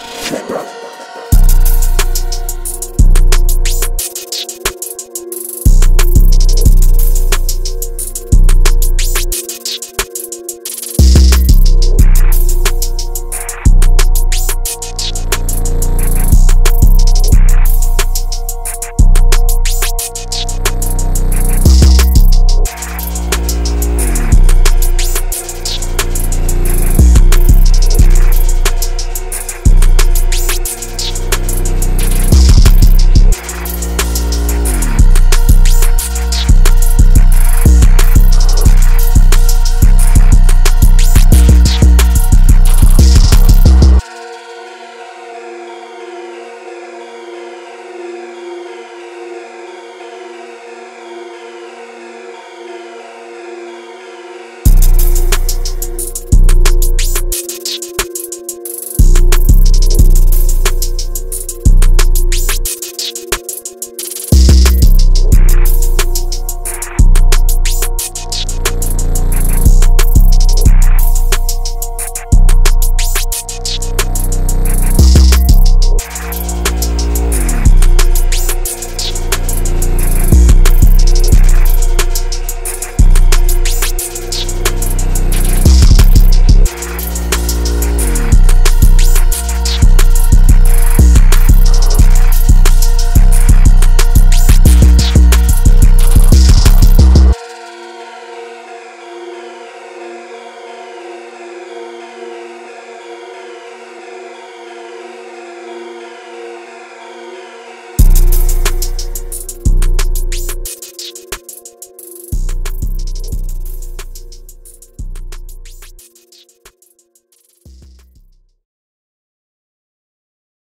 Trip